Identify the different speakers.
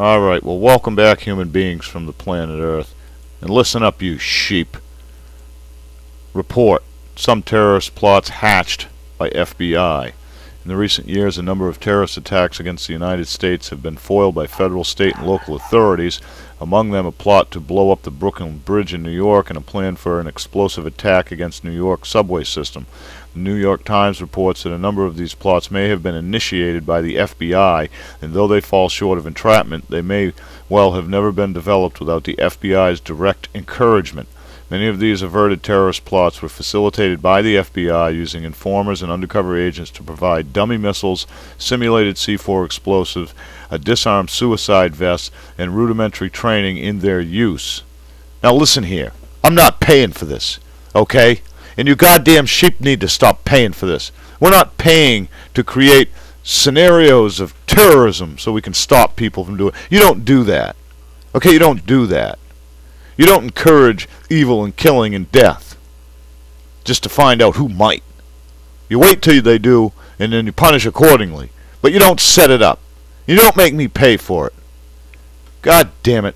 Speaker 1: well, welcome back, human beings from the planet Earth. And listen up, you sheep. Report. Some terrorist plots hatched by FBI. In the recent years, a number of terrorist attacks against the United States have been foiled by federal, state, and local authorities, among them a plot to blow up the Brooklyn Bridge in New York and a plan for an explosive attack against New York subway system. The New York Times reports that a number of these plots may have been initiated by the FBI, and though they fall short of entrapment, they may well have never been developed without the FBI's direct encouragement. Many of these averted terrorist plots were facilitated by the FBI using informers and undercover agents to provide dummy missiles, simulated C4 explosives, a disarmed suicide vest, and rudimentary training in their use. Now listen here. I'm not paying for this, okay? And you goddamn sheep need to stop paying for this. We're not paying to create scenarios of terrorism so we can stop people from doing it. You don't do that. Okay, you don't do that. You don't encourage evil and killing and death just to find out who might. You wait till they do, and then you punish accordingly. But you don't set it up. You don't make me pay for it. God damn it.